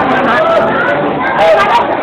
¡Vamos! ¡Vamos! ¡Vamos!